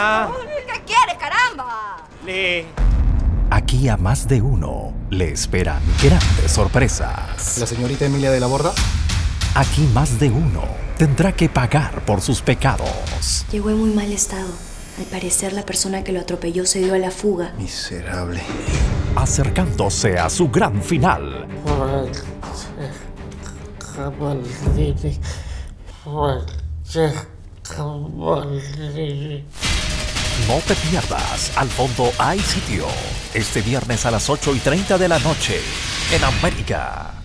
¡Ay, Mamá. ¿Qué quieres, caramba? Le. Aquí a más de uno le esperan grandes sorpresas. ¿La señorita Emilia de la Borda? Aquí más de uno tendrá que pagar por sus pecados. Llegó en muy mal estado. Al parecer la persona que lo atropelló se dio a la fuga. Miserable. Acercándose a su gran final. No te pierdas, al fondo hay sitio. Este viernes a las 8 y 30 de la noche, en América.